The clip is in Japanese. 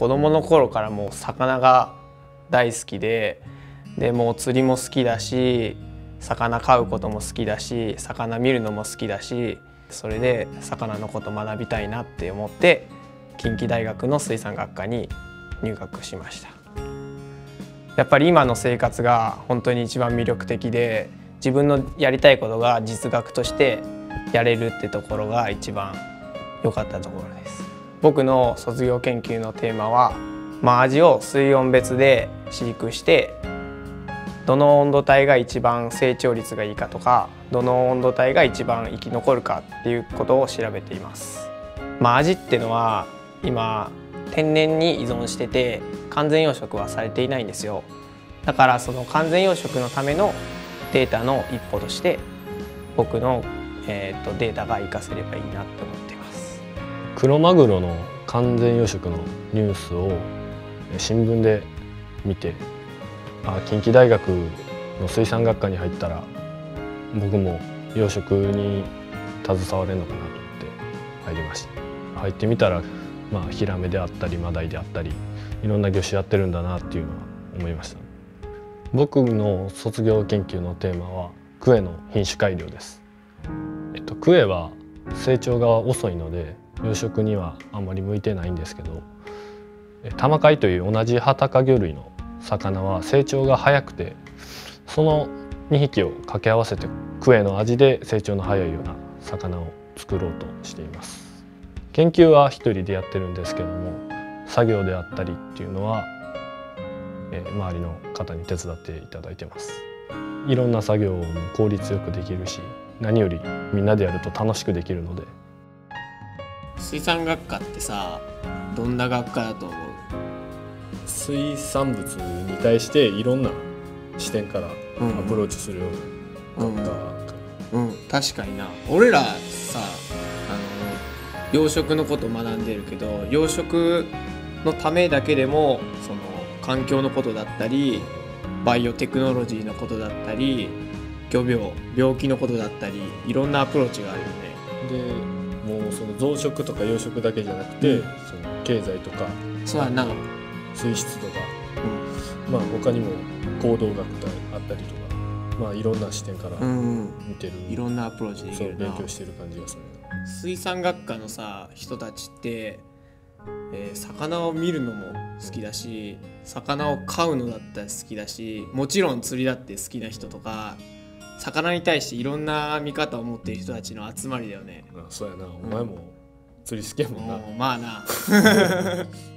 子供の頃からもう魚が大好きででもう釣りも好きだし魚飼うことも好きだし魚見るのも好きだしそれで魚のこと学びたいなって思って近畿大学の水産学科に入学しました。やっぱり今の生活が本当に一番魅力的で自分のやりたいことが実学としてやれるってところが一番良かったところです。僕の卒業研究のテーマは、まあ、味を水温別で飼育してどの温度帯が一番成長率がいいかとかどの温度帯が一番生き残るかっていうことを調べています。まあ、味っていうのは今天然に依存してて完全養殖はされていないんですよだからその完全養殖のためのデータの一歩として僕の、えーと、データが活かせればいいなって思ってクロマグロの完全養殖のニュースを新聞で見てあ近畿大学の水産学科に入ったら僕も養殖に携われるのかなと思って入りました。入ってみたら、まあ、ヒラメであったりマダイであったりいろんな魚種やってるんだなっていうのは思いました。僕の卒業研究のテーマはクエの品種改良です、えっと、クエは成長が遅いので養殖にはあんまり向いてないんですけどタマカイという同じハタカ魚類の魚は成長が早くてその2匹を掛け合わせてクエの味で成長の早いような魚を作ろうとしています。研究は一人でやってるんですけども作業であったりっていうのは、えー、周りの方に手伝っていただいてます。いろんな作業も効率よくできるし何よりみんなでやると楽しくできるので水産学科ってさどんな学科だと思う？水産物に対していろんな視点からアプローチするような学科、うん、うん、確かにな。俺らさあの養殖のこと学んでるけど養殖のためだけでもその環境のことだったりバイオテクノロジーのことだったり漁病病気のことだったりいろんなアプローチがあるよね。でもうその増殖とか養殖だけじゃなくて、うん、その経済とかそうやな。水質とか、うん、まあ他にも行動学があったりとか、まあいろんな視点から見てる、うん、いろんなアプローチできる勉強してる感じがする水産学科のさ人たちって、えー、魚を見るのも好きだし魚を飼うのだったら好きだしもちろん釣りだって好きな人とか魚に対していろんな見方を持っている人たちの集まりだよね。あそうやな。お前も釣り好きやもんな、まあな